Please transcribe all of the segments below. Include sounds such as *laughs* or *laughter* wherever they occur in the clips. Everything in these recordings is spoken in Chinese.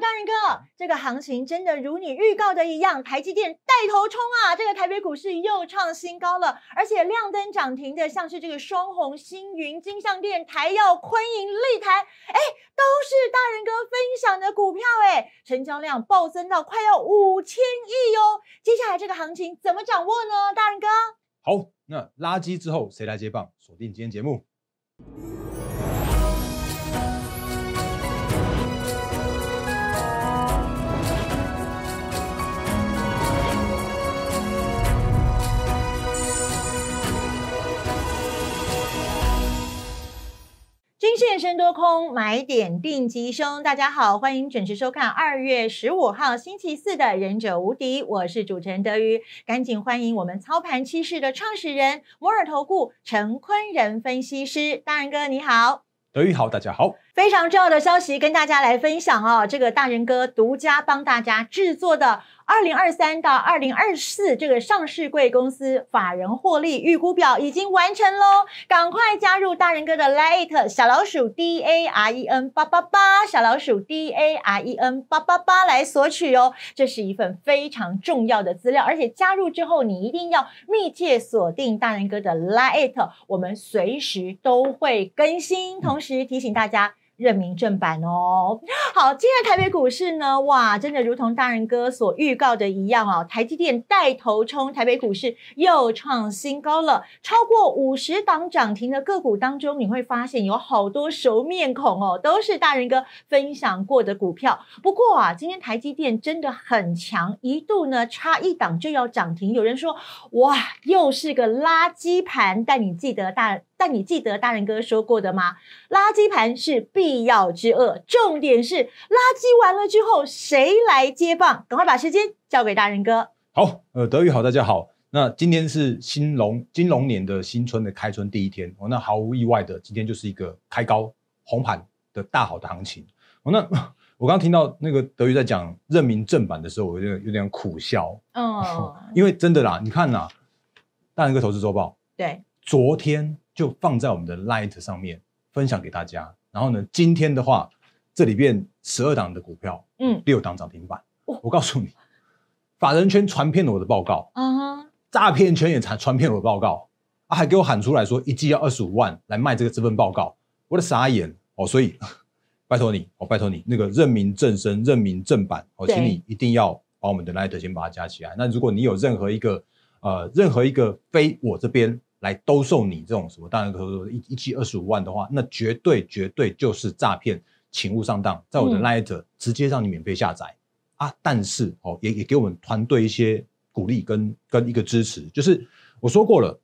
大人哥，这个行情真的如你预告的一样，台积电带头冲啊！这个台北股市又创新高了，而且亮灯涨停的，像是这个双红、星云、金相店、台药、昆银、立台，哎，都是大人哥分享的股票，哎，成交量暴增到快要五千亿哟！接下来这个行情怎么掌握呢？大人哥，好，那垃圾之后谁来接棒？锁定今天节目。均线升多空，买点定吉凶。大家好，欢迎准时收看二月十五号星期四的《忍者无敌》，我是主持人德瑜。赶紧欢迎我们操盘趋势的创始人摩尔投顾陈坤仁分析师，大人哥你好，德瑜好，大家好。非常重要的消息跟大家来分享哦，这个大人哥独家帮大家制作的。二零二三到二零二四这个上市贵公司法人获利预估表已经完成喽，赶快加入大人哥的 Lite 小老鼠 D A R E N 八八八小老鼠 D A R E N 八八八来索取哦。这是一份非常重要的资料，而且加入之后你一定要密切锁定大人哥的 Lite，我们随时都会更新，同时提醒大家。认明正版哦，好，今天台北股市呢，哇，真的如同大人哥所预告的一样哦，台积电带头冲，台北股市又创新高了，超过五十档涨停的个股当中，你会发现有好多熟面孔哦，都是大人哥分享过的股票。不过啊，今天台积电真的很强，一度呢差一档就要涨停，有人说哇，又是个垃圾盘，但你记得大。但你记得大人哥说过的吗？垃圾盘是必要之恶，重点是垃圾完了之后谁来接棒？赶快把时间交给大人哥。好，呃，德宇好，大家好。那今天是新龙金龙年的新春的开春第一天哦，那毫无意外的，今天就是一个开高红盘的大好的行情哦。那我刚刚听到那个德宇在讲任明正版的时候，我有点有点苦笑哦，*laughs* 因为真的啦，你看呐，大人哥投资周报对昨天。就放在我们的 Light 上面分享给大家。然后呢，今天的话，这里边十二档的股票，嗯，六档涨停板。我告诉你，法人圈传遍了我的报告，啊，诈骗圈也传传遍我的报告，啊，还给我喊出来说一季要二十五万来卖这个这份报告，我的傻眼哦。所以 *laughs* 拜托你，我拜托你，那个任明正身、任明正版，我请你一定要把我们的 Light 先把它加起来。那如果你有任何一个呃，任何一个非我这边。来兜售你这种什么？当然可，说一一期二十五万的话，那绝对绝对就是诈骗，请勿上当。在我的 Light 直接让你免费下载啊！但是哦，也也给我们团队一些鼓励跟跟一个支持。就是我说过了，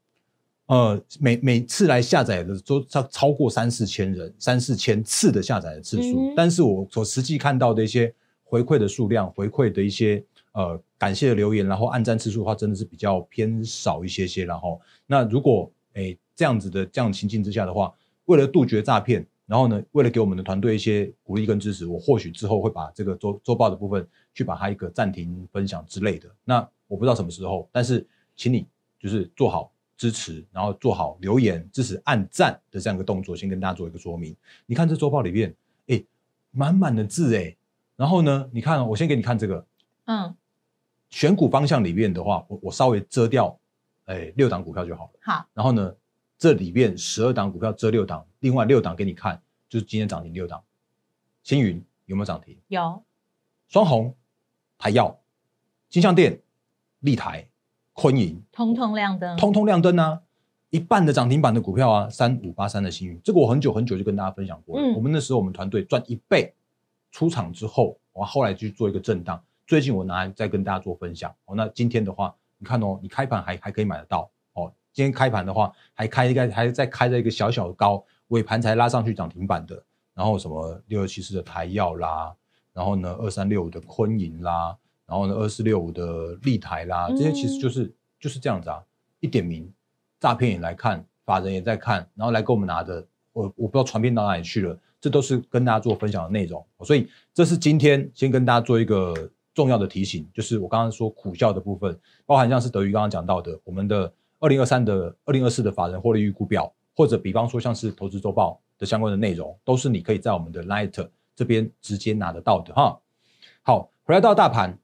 呃，每每次来下载的都超超过三四千人，三四千次的下载的次数。但是我所实际看到的一些回馈的数量，回馈的一些。呃，感谢的留言，然后按赞次数的话，真的是比较偏少一些些。然后，那如果诶这样子的这样情境之下的话，为了杜绝诈骗，然后呢，为了给我们的团队一些鼓励跟支持，我或许之后会把这个周周报的部分去把它一个暂停分享之类的。那我不知道什么时候，但是请你就是做好支持，然后做好留言支持、按赞的这样一个动作，先跟大家做一个说明。你看这周报里面，哎，满满的字哎，然后呢，你看我先给你看这个，嗯。选股方向里面的话，我我稍微遮掉，哎，六档股票就好了。好，然后呢，这里面十二档股票这六档，另外六档给你看，就是今天涨停六档。星云有没有涨停？有。双红、台药、金象店、立台、坤银，通通亮灯，通通亮灯啊！一半的涨停板的股票啊，三五八三的星云，这个我很久很久就跟大家分享过了。我们那时候我们团队赚一倍，出场之后，我后来去做一个震荡。最近我拿来再跟大家做分享哦。那今天的话，你看哦，你开盘还还可以买得到哦。今天开盘的话，还开一个，还在开着一个小小的高，尾盘才拉上去涨停板的。然后什么六二七四的台药啦，然后呢二三六五的昆银啦，然后呢二四六五的立台啦，这些其实就是就是这样子啊。一点名，诈骗也来看，法人也在看，然后来给我们拿的，我我不知道传遍到哪里去了。这都是跟大家做分享的内容，所以这是今天先跟大家做一个。重要的提醒就是我刚刚说苦笑的部分，包含像是德瑜刚刚讲到的，我们的二零二三的二零二四的法人获利预估表，或者比方说像是投资周报的相关的内容，都是你可以在我们的 Light 这边直接拿得到的哈。好，回来到大盘，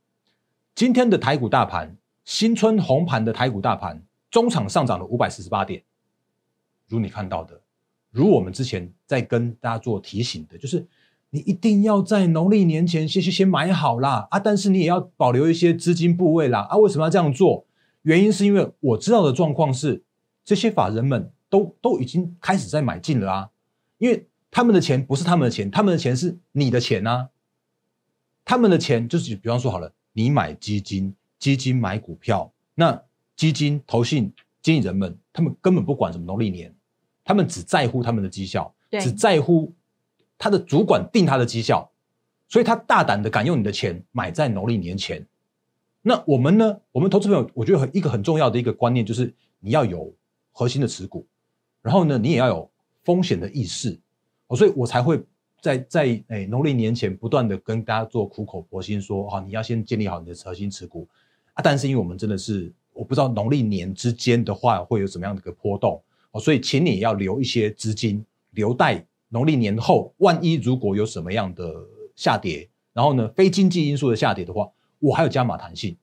今天的台股大盘，新春红盘的台股大盘，中场上涨了五百四十八点，如你看到的，如我们之前在跟大家做提醒的，就是你一定要在农历年前先先先买好啦啊，但是你也要保留一些资金部位啦啊，为什么要这样做？原因是因为我知道的状况是，这些法人们都都已经开始在买进了啊，因为他们的钱不是他们的钱，他们的钱是你的钱啊。他们的钱就是，比方说好了，你买基金，基金买股票，那基金投信经理人们，他们根本不管什么农历年，他们只在乎他们的绩效，只在乎他的主管定他的绩效，所以他大胆的敢用你的钱买在农历年前。那我们呢？我们投资朋友，我觉得很一个很重要的一个观念就是你要有核心的持股，然后呢，你也要有风险的意识，哦，所以我才会。在在诶农历年前不断的跟大家做苦口婆心说哈，你要先建立好你的核心持股啊。但是因为我们真的是我不知道农历年之间的话会有怎么样的一个波动哦，所以请你要留一些资金，留待农历年后，万一如果有什么样的下跌，然后呢非经济因素的下跌的话，我还有加码弹性。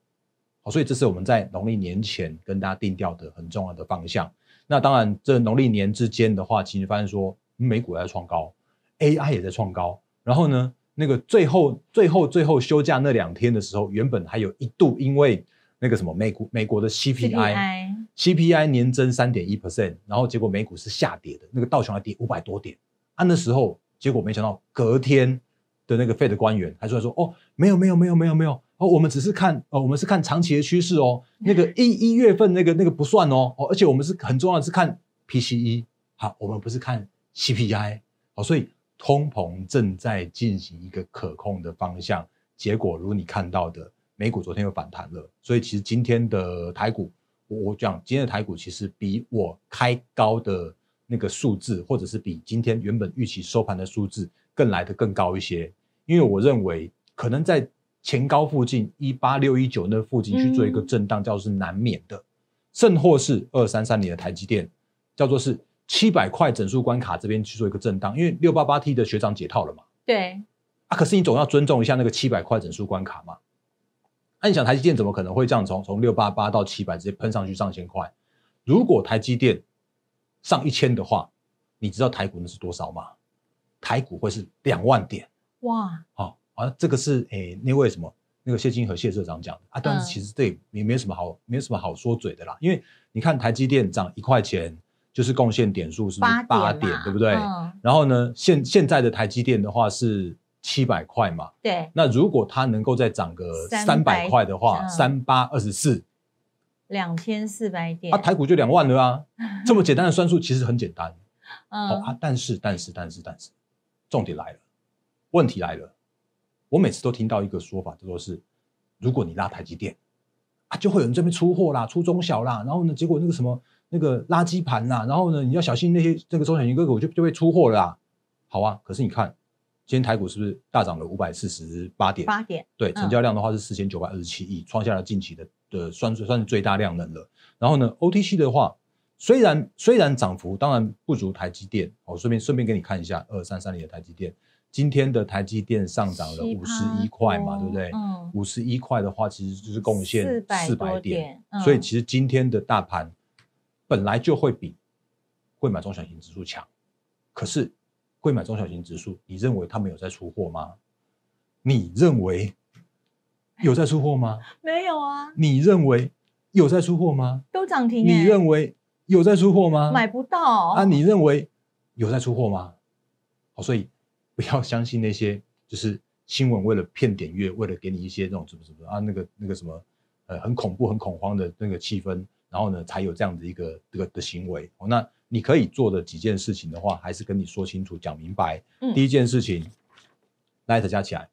好，所以这是我们在农历年前跟大家定调的很重要的方向。那当然，这农历年之间的话，其实发现说美股在创高。AI 也在创高，然后呢，那个最后、最后、最后休假那两天的时候，原本还有一度因为那个什么美股、美国的 CPI，CPI 年增三点一 percent，然后结果美股是下跌的，那个道琼还跌五百多点。啊，那时候结果没想到隔天的那个 Fed 官员还出来说：“哦，没有，没有，没有，没有，没有，哦，我们只是看，哦，我们是看长期的趋势哦，那个一一月份那个那个不算哦，哦，而且我们是很重要的是看 PCE，好，我们不是看 CPI，好，所以。”通膨正在进行一个可控的方向，结果如你看到的，美股昨天又反弹了，所以其实今天的台股，我讲今天的台股其实比我开高的那个数字，或者是比今天原本预期收盘的数字更来的更高一些，因为我认为可能在前高附近一八六一九那附近去做一个震荡，叫是难免的，甚或是二三三年的台积电，叫做是。七百块整数关卡这边去做一个震荡，因为六八八 T 的学长解套了嘛？对。啊，可是你总要尊重一下那个七百块整数关卡嘛？那你想台积电怎么可能会这样从从六八八到七百直接喷上去上千块？如果台积电上一千的话，你知道台股那是多少吗？台股会是两万点。哇！好啊，这个是诶那位什么那个谢金和谢社长讲的啊，但是其实这也没什么好没什么好说嘴的啦，因为你看台积电涨一块钱。就是贡献点数是八点，对不对？然后呢，现现在的台积电的话是七百块嘛？对。那如果它能够再涨个三百块的话，三八二十四，两千四百点，啊，台股就两万了啊！*laughs* 这么简单的算术其实很简单。好啊，但是但是但是但是，重点来了，问题来了。我每次都听到一个说法，就说是如果你拉台积电啊，就会有人这边出货啦，出中小啦，然后呢，结果那个什么。那个垃圾盘啦，然后呢，你要小心那些这个中小型个股就就会出货了啦。好啊，可是你看今天台股是不是大涨了五百四十八点？八点。对，成交量的话是四千九百二十七亿，创下了近期的的算算是最大量能了。然后呢，OTC 的话，虽然虽然涨幅当然不如台积电，哦，顺便顺便给你看一下二三三零的台积电，今天的台积电上涨了五十一块嘛，对不对？嗯。五十一块的话，其实就是贡献四百点，所以其实今天的大盘。本来就会比会买中小型指数强，可是会买中小型指数，你认为他们有在出货吗？你认为有在出货吗？*laughs* 没有啊。你认为有在出货吗？都涨停。你认为有在出货吗？买不到啊。你认为有在出货吗？好，所以不要相信那些就是新闻为了骗点阅，为了给你一些那种什么什么啊，那个那个什么呃很恐怖、很恐慌的那个气氛。然后呢，才有这样的一个这个的行为哦。那你可以做的几件事情的话，还是跟你说清楚、讲明白。嗯，第一件事情，Light 加起来。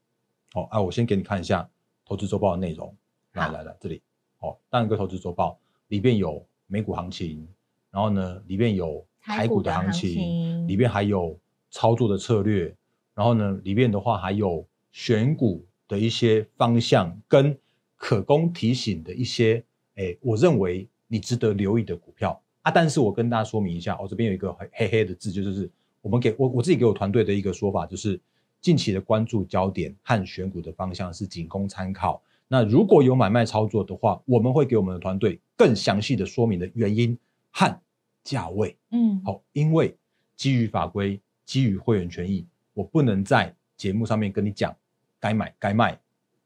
好，啊，我先给你看一下投资周报的内容。来来来，这里。哦，大哥投资周报里边有美股行情，然后呢，里边有台股的行情，里边还有操作的策略，然后呢，里边的话还有选股的一些方向跟可供提醒的一些，哎，我认为。你值得留意的股票啊，但是我跟大家说明一下，我这边有一个黑黑黑的字，就是我们给我我自己给我团队的一个说法，就是近期的关注焦点和选股的方向是仅供参考。那如果有买卖操作的话，我们会给我们的团队更详细的说明的原因和价位。嗯，好，因为基于法规，基于会员权益，我不能在节目上面跟你讲该买该卖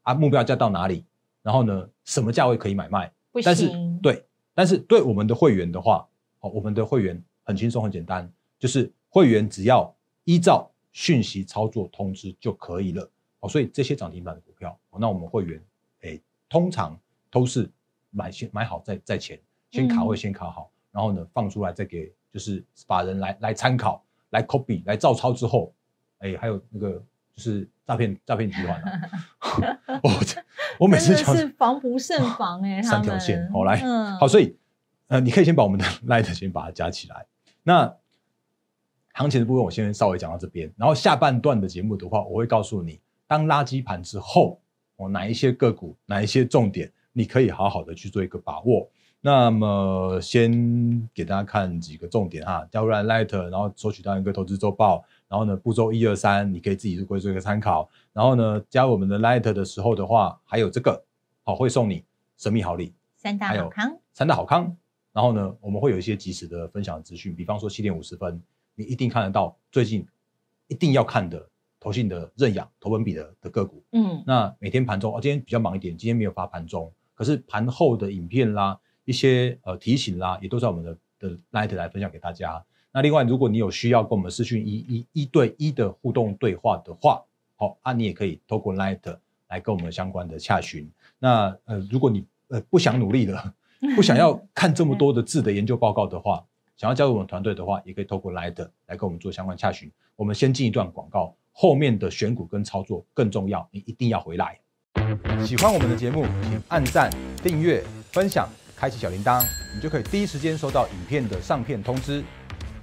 啊，目标价到哪里，然后呢，什么价位可以买卖？不行。对，但是对我们的会员的话，好，我们的会员很轻松很简单，就是会员只要依照讯息操作通知就可以了。哦，所以这些涨停板的股票，那我们会员。哎，通常都是买先买好再再前，先卡位先卡好，然后呢放出来再给就是法人来来参考，来 copy 来照抄之后，哎，还有那个就是诈骗诈骗集团啊，*laughs* 我我每次讲是防不胜防哎，*laughs* 三条线好来好，所以呃你可以先把我们的 *laughs* light 先把它加起来。那行情的部分我先稍微讲到这边，然后下半段的节目的话，我会告诉你当垃圾盘之后。哦，哪一些个股，哪一些重点，你可以好好的去做一个把握。那么，先给大家看几个重点哈，加入 Light，然后索取到一个投资周报，然后呢，步骤一二三，你可以自己做做一个参考。然后呢，加入我们的 Light 的时候的话，还有这个，好，会送你神秘好礼，三大好康，三大好康。然后呢，我们会有一些及时的分享资讯，比方说七点五十分，你一定看得到最近一定要看的。投信的认养、投文比的的个股，嗯，那每天盘中哦，今天比较忙一点，今天没有发盘中，可是盘后的影片啦，一些呃提醒啦，也都在我们的的 Light 来分享给大家。那另外，如果你有需要跟我们视讯一一一对一的互动对话的话，好啊，你也可以透过 Light 来跟我们相关的洽询。那呃，如果你呃不想努力了，*laughs* 不想要看这么多的字的研究报告的话，想要加入我们团队的话，也可以透过 Light 来跟我们做相关洽询。我们先进一段广告。后面的选股跟操作更重要，你一定要回来。喜欢我们的节目，请按赞、订阅、分享、开启小铃铛，你就可以第一时间收到影片的上片通知。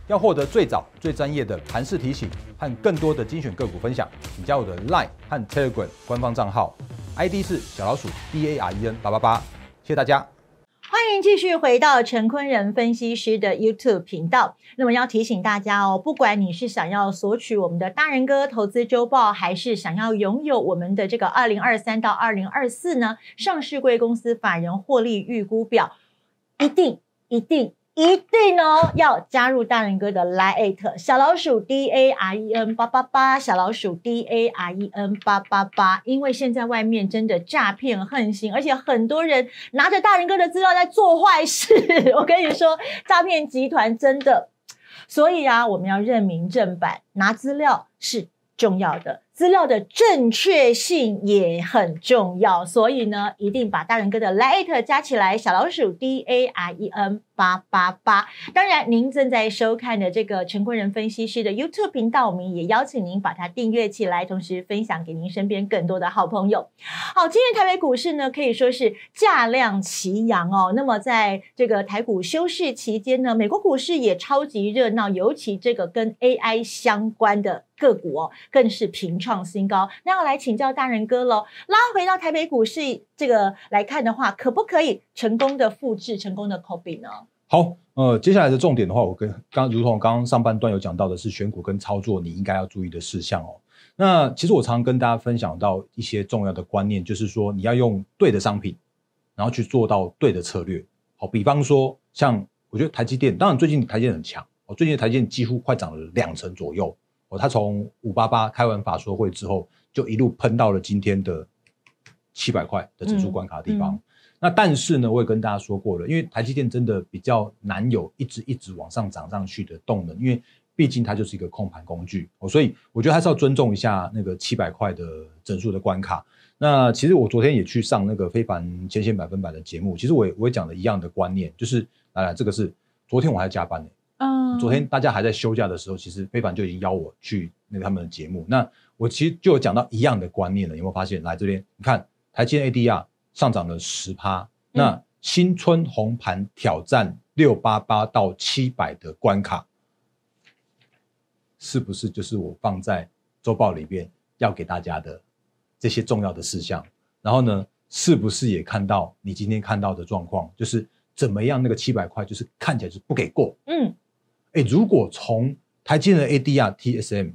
要获得最早、最专业的盘势提醒和更多的精选个股分享，请加我的 Line 和 Telegram 官方账号，ID 是小老鼠 D A R E N 八八八。谢谢大家。欢迎继续回到陈坤仁分析师的 YouTube 频道。那么要提醒大家哦，不管你是想要索取我们的大人哥投资周报，还是想要拥有我们的这个二零二三到二零二四呢上市贵公司法人获利预估表，一定一定。一定哦，要加入大人哥的 Line 小老鼠 D A R E N 八八八，小老鼠 D A R E N 八八八。因为现在外面真的诈骗横行，而且很多人拿着大人哥的资料在做坏事。*laughs* 我跟你说，诈骗集团真的，所以啊，我们要认明正版，拿资料是重要的。资料的正确性也很重要，所以呢，一定把大人哥的 Light 加起来，小老鼠 D A R E N 八八八。当然，您正在收看的这个陈坤仁分析师的 YouTube 频道，我们也邀请您把它订阅起来，同时分享给您身边更多的好朋友。好，今天台北股市呢可以说是价量齐扬哦。那么在这个台股休市期间呢，美国股市也超级热闹，尤其这个跟 AI 相关的。个股哦，更是平创新高。那要来请教大人哥喽，拉回到台北股市这个来看的话，可不可以成功的复制、成功的 copy 呢？好，呃，接下来的重点的话，我跟刚如同刚刚上半段有讲到的是选股跟操作，你应该要注意的事项哦。那其实我常常跟大家分享到一些重要的观念，就是说你要用对的商品，然后去做到对的策略。好，比方说像我觉得台积电，当然最近台积电很强，哦，最近台积电几乎快涨了两成左右。哦，他从五八八开完法说会之后，就一路喷到了今天的七百块的指数关卡的地方。那但是呢，我也跟大家说过了，因为台积电真的比较难有一直一直往上涨上去的动能，因为毕竟它就是一个控盘工具哦，所以我觉得还是要尊重一下那个七百块的整数的关卡。那其实我昨天也去上那个非凡千线百分百的节目，其实我也我也讲了一样的观念，就是来来，这个是昨天我还加班呢。嗯，昨天大家还在休假的时候，其实非凡就已经邀我去那个他们的节目。那我其实就有讲到一样的观念了，有没有发现？来这边，你看台积电 ADR 上涨了十趴，那新春红盘挑战六八八到七百的关卡，是不是就是我放在周报里边要给大家的这些重要的事项？然后呢，是不是也看到你今天看到的状况，就是怎么样？那个七百块就是看起来是不给过，嗯。哎，如果从台积电的 ADR TSM，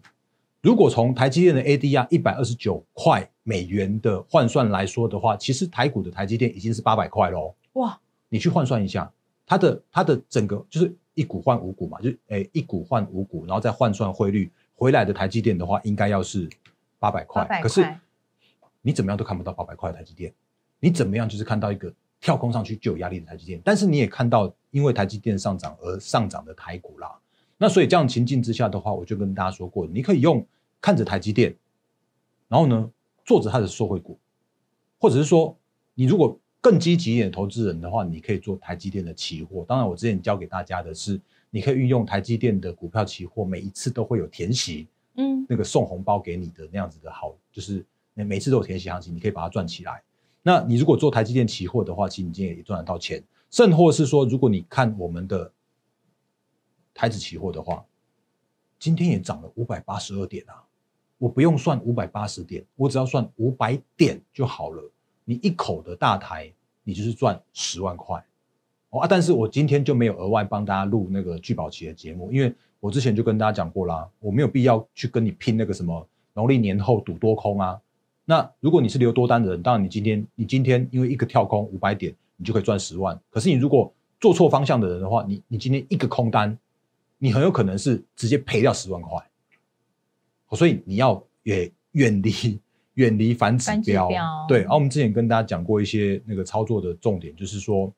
如果从台积电的 ADR 一百二十九块美元的换算来说的话，其实台股的台积电已经是八百块喽。哇，你去换算一下，它的它的整个就是一股换五股嘛，就诶一股换五股，然后再换算汇率回来的台积电的话，应该要是八百块。可是你怎么样都看不到八百块的台积电，你怎么样就是看到一个跳空上去就有压力的台积电，但是你也看到因为台积电上涨而上涨的台股啦。那所以这样情境之下的话，我就跟大家说过，你可以用。看着台积电，然后呢，做着它的受惠股，或者是说，你如果更积极一点投资人的话，你可以做台积电的期货。当然，我之前教给大家的是，你可以运用台积电的股票期货，每一次都会有填息，嗯，那个送红包给你的那样子的好，就是每每次都有填息行情，你可以把它赚起来。那你如果做台积电期货的话，其实你今天也赚得到钱。甚或是说，如果你看我们的台子期货的话，今天也涨了五百八十二点啊。我不用算五百八十点，我只要算五百点就好了。你一口的大台，你就是赚十万块哦啊！但是我今天就没有额外帮大家录那个聚宝期的节目，因为我之前就跟大家讲过啦，我没有必要去跟你拼那个什么农历年后赌多空啊。那如果你是留多单的人，当然你今天你今天因为一个跳空五百点，你就可以赚十万。可是你如果做错方向的人的话，你你今天一个空单，你很有可能是直接赔掉十万块。所以你要也远离 *laughs* 远离反指标，对。而我们之前跟大家讲过一些那个操作的重点，就是说，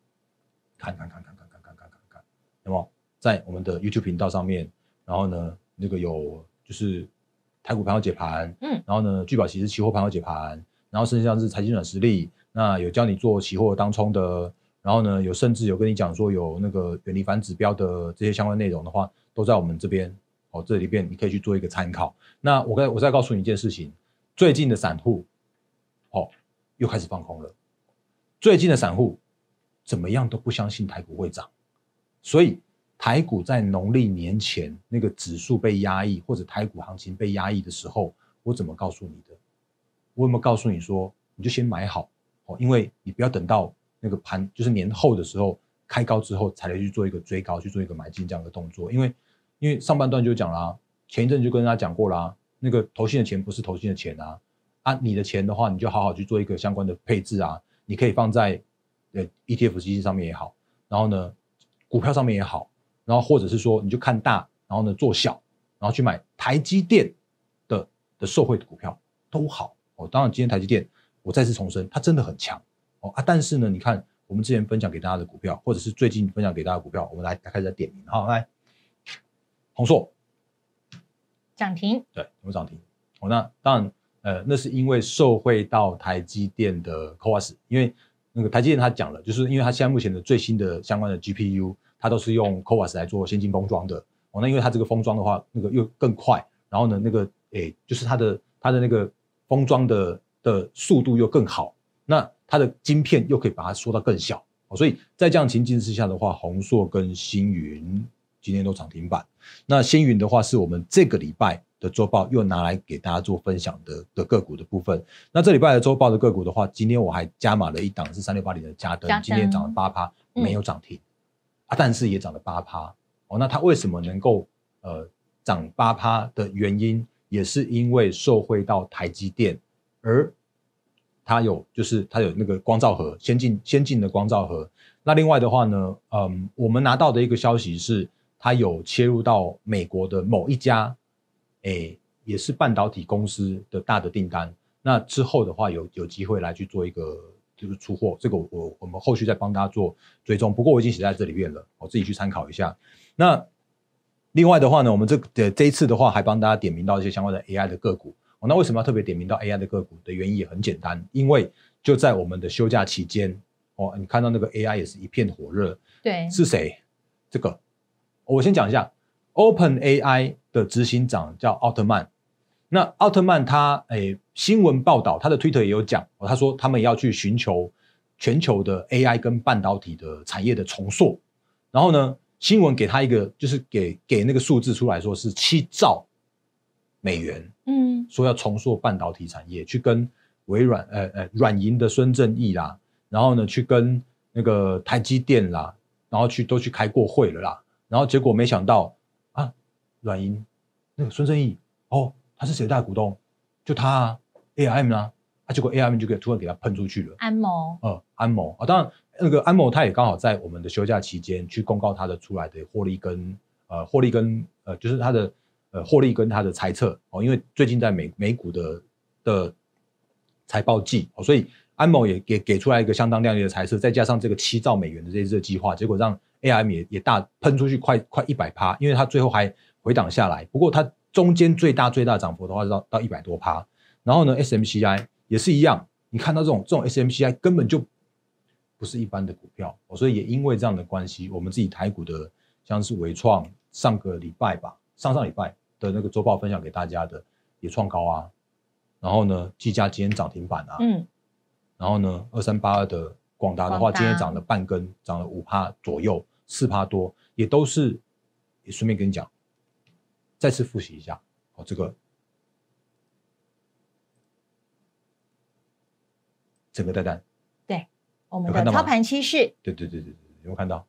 看看看看看看看看看看，那么在我们的 YouTube 频道上面，然后呢，那个有就是台股盘后解盘，嗯，然后呢，聚宝其实期货盘后解盘，然后甚至像是财经软实力，那有教你做期货当冲的，然后呢，有甚至有跟你讲说有那个远离反指标的这些相关内容的话，都在我们这边。哦，这里边你可以去做一个参考。那我再我再告诉你一件事情，最近的散户，哦，又开始放空了。最近的散户怎么样都不相信台股会涨，所以台股在农历年前那个指数被压抑，或者台股行情被压抑的时候，我怎么告诉你的？我有没有告诉你说，你就先买好哦，因为你不要等到那个盘就是年后的时候开高之后才来去做一个追高，去做一个买进这样的动作，因为。因为上半段就讲了，前一阵就跟大家讲过啦，那个投信的钱不是投信的钱啊，啊，你的钱的话，你就好好去做一个相关的配置啊，你可以放在呃 ETF 基金上面也好，然后呢，股票上面也好，然后或者是说你就看大，然后呢做小，然后去买台积电的的受惠的股票都好哦。当然今天台积电我再次重申，它真的很强哦啊，但是呢，你看我们之前分享给大家的股票，或者是最近分享给大家股票，我们来开始点名好来。宏硕涨停，对，有涨停。哦，那当然，呃，那是因为受惠到台积电的 CoWAS，因为那个台积电他讲了，就是因为它现在目前的最新的相关的 GPU，它都是用 CoWAS 来做先进封装的。哦，那因为它这个封装的话，那个又更快，然后呢，那个诶，就是它的它的那个封装的的速度又更好，那它的晶片又可以把它缩到更小。哦，所以在这样情境之下的话，宏硕跟星云。今天都涨停板，那星云的话是我们这个礼拜的周报又拿来给大家做分享的的个股的部分。那这礼拜的周报的个股的话，今天我还加码了一档是三六八零的嘉登，今天涨了八趴，没有涨停啊，但是也涨了八趴哦。那它为什么能够呃涨八趴的原因，也是因为受惠到台积电，而它有就是它有那个光照盒，先进先进的光照盒。那另外的话呢，嗯，我们拿到的一个消息是。它有切入到美国的某一家，诶，也是半导体公司的大的订单。那之后的话，有有机会来去做一个就是出货，这个我我们后续再帮大家做追踪。不过我已经写在这里面了，我自己去参考一下。那另外的话呢，我们这的这一次的话，还帮大家点名到一些相关的 AI 的个股。那为什么要特别点名到 AI 的个股的原因也很简单，因为就在我们的休假期间，哦，你看到那个 AI 也是一片火热。对，是谁？这个。我先讲一下，Open AI 的执行长叫奥特曼。那奥特曼他诶，新闻报道他的 Twitter 也有讲，他说他们要去寻求全球的 AI 跟半导体的产业的重塑。然后呢，新闻给他一个就是给给那个数字出来说是七兆美元，嗯，说要重塑半导体产业，去跟微软呃呃软银的孙正义啦，然后呢去跟那个台积电啦，然后去都去开过会了啦。然后结果没想到啊，软银那个孙正义哦，他是谁大股东？就他啊，A M 啊，啊，结果 A M 就给突然给他喷出去了。安某，呃，安某啊，当然那个安某他也刚好在我们的休假期间去公告他的出来的获利跟呃获利跟呃就是他的呃获利跟他的猜测哦，因为最近在美美股的的财报季哦，所以安某也给给出来一个相当亮丽的猜测，再加上这个七兆美元的这这计划，结果让 A M 也也大喷出去快快一百趴，因为它最后还回档下来，不过它中间最大最大涨幅的话是到到一百多趴，然后呢 S M C I 也是一样。你看到这种这种 SMCI 根本就不是一般的股票，所以也因为这样的关系，我们自己台股的像是伟创上个礼拜吧，上上礼拜的那个周报分享给大家的也创高啊，然后呢，技嘉今天涨停板啊，嗯，然后呢，二三八二的广达的话，今天涨了半根，涨了五趴左右，四趴多，也都是也顺便跟你讲，再次复习一下哦，这个。整个带单，对，我们的操盘趋势，对对对对对，有没有看到？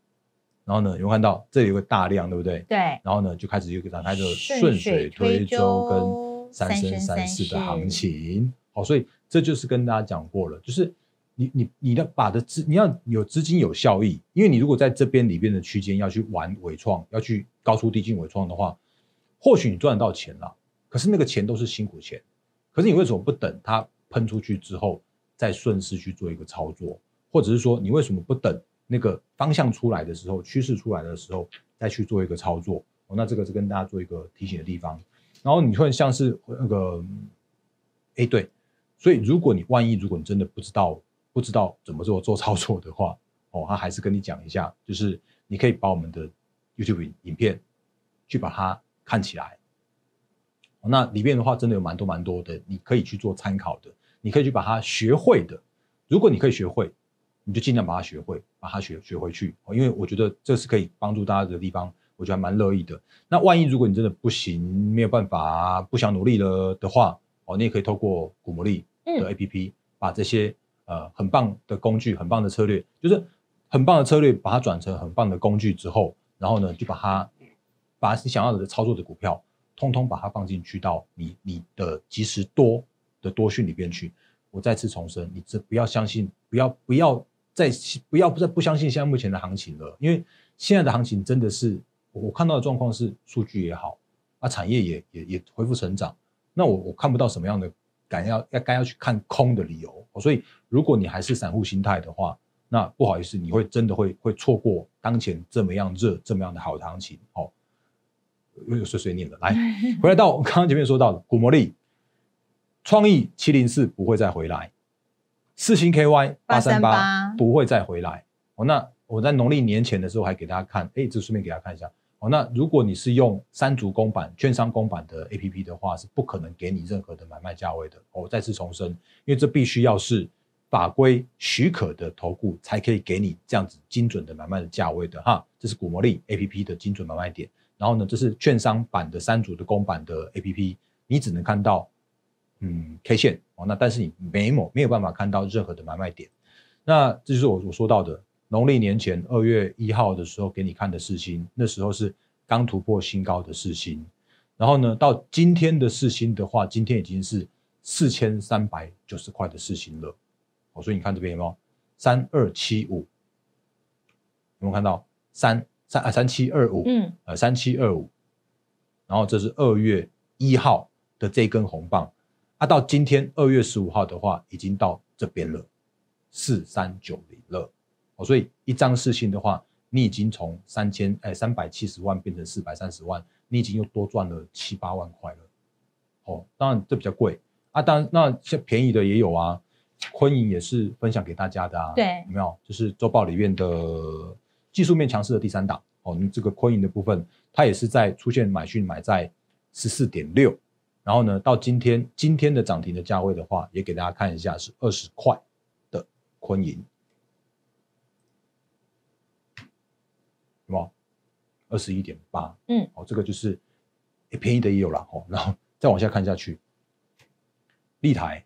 然后呢，有没有看到这里有个大量，对不对？对。然后呢，就开始有个展开就顺水推舟跟三生三世的行情。好，所以这就是跟大家讲过了，就是你你你的把的资，你要有资金有效益，因为你如果在这边里边的区间要去玩伪创，要去高出低进伪创的话，或许你赚得到钱了，可是那个钱都是辛苦钱。可是你为什么不等它喷出去之后？再顺势去做一个操作，或者是说你为什么不等那个方向出来的时候，趋势出来的时候再去做一个操作？哦，那这个是跟大家做一个提醒的地方。然后你会像是那个，哎，对，所以如果你万一如果你真的不知道不知道怎么做做操作的话，*laughs* 哦，他还是跟你讲一下，就是你可以把我们的 YouTube 影片去把它看起来。那里面的话真的有蛮多蛮多的，你可以去做参考的。你可以去把它学会的，如果你可以学会，你就尽量把它学会，把它学学回去。因为我觉得这是可以帮助大家的地方，我觉得蛮乐意的。那万一如果你真的不行，没有办法，不想努力了的话，哦，你也可以透过古魔力的 APP，把这些呃很棒的工具、很棒的策略，就是很棒的策略，把它转成很棒的工具之后，然后呢，就把它把你想要的操作的股票，通通把它放进去到你你的即时多。的多讯里边去，我再次重申，你这不要相信，不要不要再不要再不相信现在目前的行情了，因为现在的行情真的是我看到的状况是数据也好啊，产业也也也恢复成长，那我我看不到什么样的敢要要该要去看空的理由，所以如果你还是散户心态的话，那不好意思，你会真的会会错过当前这么样热这么样的好行情哦，又有碎碎念了，来 *laughs* 回来到我刚刚前面说到的股魔力。创意七零四不会再回来，四星 KY 八三八不会再回来。哦，那我在农历年前的时候还给大家看，哎，这顺便给大家看一下。哦，那如果你是用三足公版、券商公版的 APP 的话，是不可能给你任何的买卖价位的。我再次重申，因为这必须要是法规许可的投顾才可以给你这样子精准的买卖的价位的哈。这是股魔力 APP 的精准买卖点。然后呢，这是券商版的三足的公版的 APP，你只能看到。嗯，K 线哦，那但是你没某没有办法看到任何的买卖点，那这就是我我说到的农历年前二月一号的时候给你看的四星，那时候是刚突破新高的四星，然后呢，到今天的四星的话，今天已经是四千三百九十块的四星了，哦，所以你看这边有没有？三二七五，有没有看到？三三啊三七二五，嗯，呃三七二五，然后这是二月一号的这根红棒。啊到今天二月十五号的话，已经到这边了，四三九零了哦，所以一张四信的话，你已经从三千哎三百七十万变成四百三十万，你已经又多赚了七八万块了哦。当然这比较贵啊，当然那像便宜的也有啊，昆盈也是分享给大家的啊，对，有没有？就是周报里面的技术面强势的第三档哦，你这个昆盈的部分，它也是在出现买讯买在十四点六。然后呢，到今天今天的涨停的价位的话，也给大家看一下，是二十块的昆银，什么？二十一点八，嗯，哦，这个就是便宜的也有了哦。然后再往下看下去，立台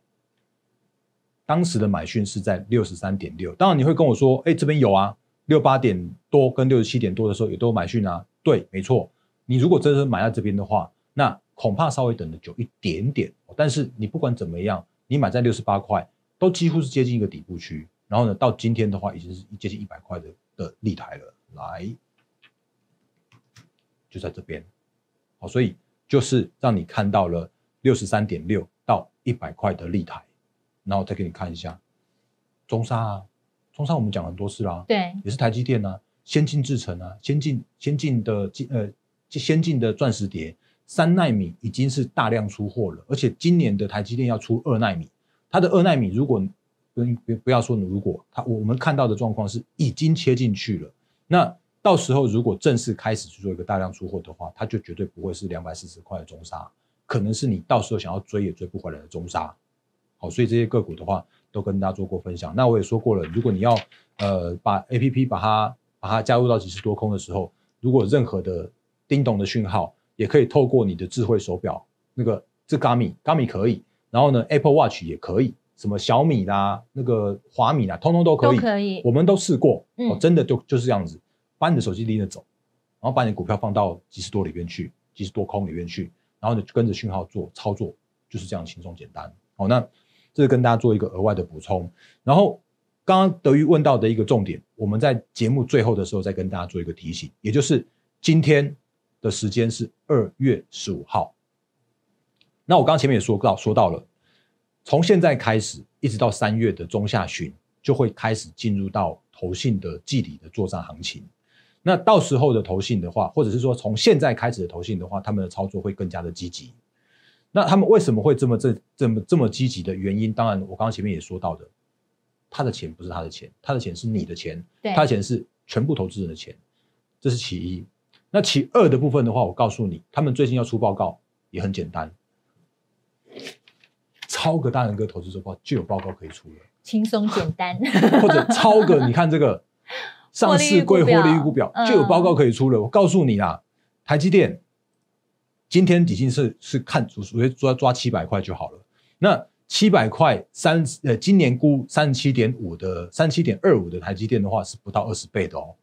当时的买讯是在六十三点六，当然你会跟我说，哎，这边有啊，六八点多跟六十七点多的时候也都有买讯啊。对，没错，你如果真的是买在这边的话，那恐怕稍微等的久一点点。但是你不管怎么样，你买在六十八块，都几乎是接近一个底部区。然后呢，到今天的话，已经是接近一百块的的立台了。来，就在这边，好，所以就是让你看到了六十三点六到一百块的立台，然后再给你看一下中沙啊，中沙我们讲很多次啦，对，也是台积电啊，先进制程啊，先进先进的进呃先进的钻石碟，三纳米已经是大量出货了，而且今年的台积电要出二纳米，它的二纳米如果不不不要说如果它我们看到的状况是已经切进去了。那到时候如果正式开始去做一个大量出货的话，它就绝对不会是两百四十块的中沙，可能是你到时候想要追也追不回来的中沙。好，所以这些个股的话都跟大家做过分享。那我也说过了，如果你要呃把 A P P 把它把它加入到即时多空的时候，如果任何的叮咚的讯号，也可以透过你的智慧手表，那个这 Gami Gami 可以，然后呢 Apple Watch 也可以。什么小米啦，那个华米啦，通通都可以，都可以。我们都试过，哦，真的就就是这样子，把你的手机拎着走，然后把你股票放到即时多里边去，即时多空里面去，然后呢跟着讯号做操作，就是这样轻松简单。好，那这是跟大家做一个额外的补充。然后刚刚德瑜问到的一个重点，我们在节目最后的时候再跟大家做一个提醒，也就是今天的时间是二月十五号。那我刚刚前面也说到说到了。从现在开始，一直到三月的中下旬，就会开始进入到投信的季底的作战行情。那到时候的投信的话，或者是说从现在开始的投信的话，他们的操作会更加的积极。那他们为什么会这么这这么这么积极的原因？当然，我刚刚前面也说到的，他的钱不是他的钱，他的钱是你的钱，他的钱是全部投资人的钱，这是其一。那其二的部分的话，我告诉你，他们最近要出报告，也很简单。超个大人哥投资周报就有报告可以出了，轻松简单。或者超个你看这个上市柜获利预估表就有报告可以出了。我告诉你啦，台积电今天已经是是看主主要抓抓七百块就好了。那七百块三呃，今年估三十七点五的三七点二五的台积电的话是不到二十倍的哦。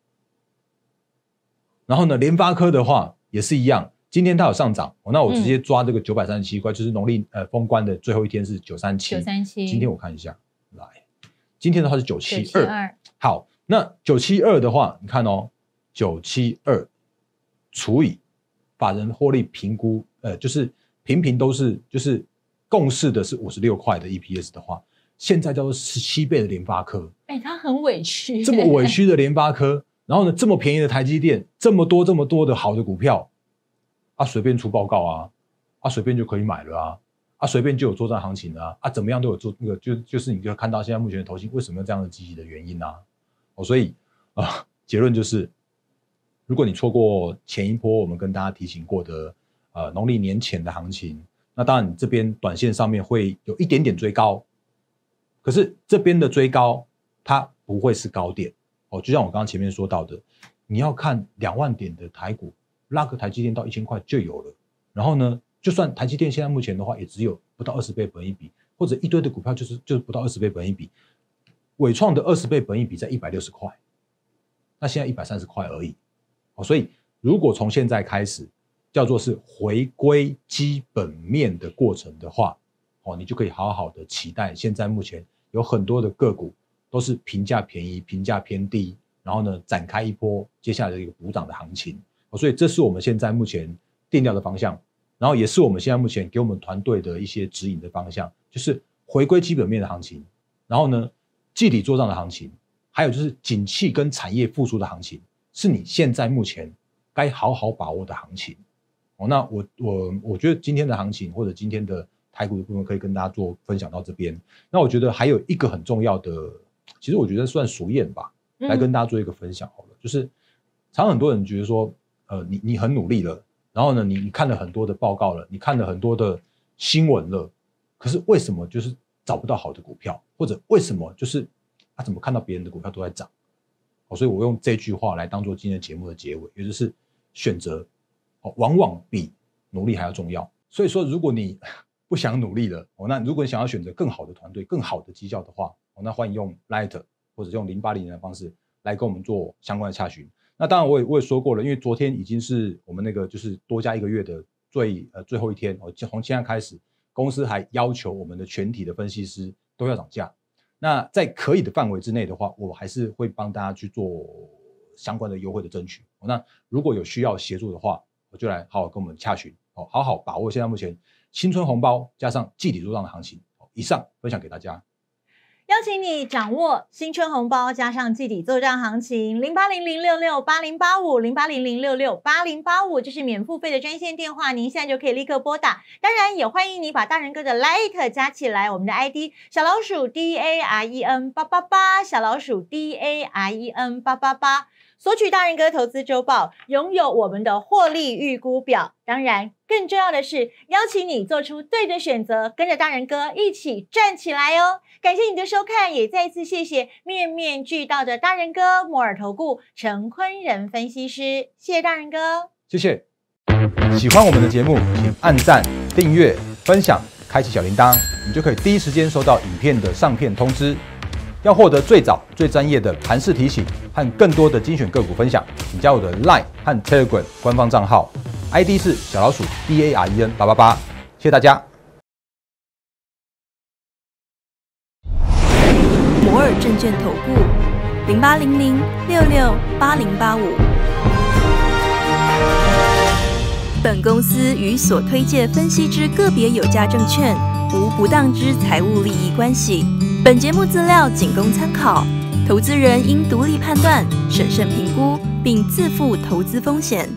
然后呢，联发科的话也是一样。今天它有上涨，那我直接抓这个九百三十七块，就是农历呃封关的最后一天是九三七。九三七。今天我看一下，来，今天的话是九七二。好，那九七二的话，你看哦，九七二除以法人获利评估，呃，就是平平都是就是共识的是五十六块的 EPS 的话，现在叫做十七倍的联发科。哎，他很委屈。这么委屈的联发科，然后呢，这么便宜的台积电，这么多这么多的好的股票。啊，随便出报告啊，啊，随便就可以买了啊，啊，随便就有作战行情啊，啊，怎么样都有做那个，就就是你就看到现在目前的投信为什么要这样的积极的原因啊，所以啊，结论就是，如果你错过前一波我们跟大家提醒过的呃农历年前的行情，那当然你这边短线上面会有一点点追高，可是这边的追高它不会是高点哦，就像我刚刚前面说到的，你要看两万点的台股。拉个台积电到一千块就有了，然后呢，就算台积电现在目前的话也只有不到二十倍本一比，或者一堆的股票就是就是不到二十倍本一比，伟创的二十倍本一比在一百六十块，那现在一百三十块而已，哦，所以如果从现在开始叫做是回归基本面的过程的话，哦，你就可以好好的期待现在目前有很多的个股都是评价便宜、评价偏低，然后呢展开一波接下来的一个补涨的行情。所以这是我们现在目前定调的方向，然后也是我们现在目前给我们团队的一些指引的方向，就是回归基本面的行情，然后呢，具体做账的行情，还有就是景气跟产业复苏的行情，是你现在目前该好好把握的行情。哦，那我我我觉得今天的行情或者今天的台股的部分可以跟大家做分享到这边。那我觉得还有一个很重要的，其实我觉得算熟宴吧，来跟大家做一个分享好了，就是常很多人觉得说。呃，你你很努力了，然后呢，你你看了很多的报告了，你看了很多的新闻了，可是为什么就是找不到好的股票，或者为什么就是啊，怎么看到别人的股票都在涨？哦，所以我用这句话来当做今天节目的结尾，也就是选择哦，往往比努力还要重要。所以说，如果你 *laughs* 不想努力了，哦，那如果你想要选择更好的团队、更好的绩效的话，哦，那欢迎用 Light 或者用零八零的方式来跟我们做相关的洽询。那当然，我也我也说过了，因为昨天已经是我们那个就是多加一个月的最呃最后一天，我从现在开始，公司还要求我们的全体的分析师都要涨价。那在可以的范围之内的话，我还是会帮大家去做相关的优惠的争取。那如果有需要协助的话，我就来好好跟我们洽询，哦，好好把握现在目前新春红包加上季底入账的行情。以上分享给大家。邀请你掌握新春红包加上季底作战行情，零八零零六六八零八五零八零零六六八零八五，这是免付费的专线电话，您现在就可以立刻拨打。当然，也欢迎你把大仁哥的 Lite 加起来，我们的 ID 小老鼠 D A R E N 八八八，小老鼠 D A R E N 八八八。索取大人哥投资周报，拥有我们的获利预估表。当然，更重要的是邀请你做出对的选择，跟着大人哥一起站起来哦！感谢你的收看，也再一次谢谢面面俱到的大人哥摩尔投顾陈坤仁分析师，谢谢大人哥，谢谢。喜欢我们的节目，请按赞、订阅、分享、开启小铃铛，你就可以第一时间收到影片的上片通知。要获得最早、最专业的盘势提醒和更多的精选个股分享，请加我的 Line 和 Telegram 官方账号，ID 是小老鼠 D A R E N 八八八，谢谢大家。摩尔证券投顾零八零零六六八零八五，本公司与所推介分析之个别有价证券无不当之财务利益关系。本节目资料仅供参考，投资人应独立判断、审慎评估，并自负投资风险。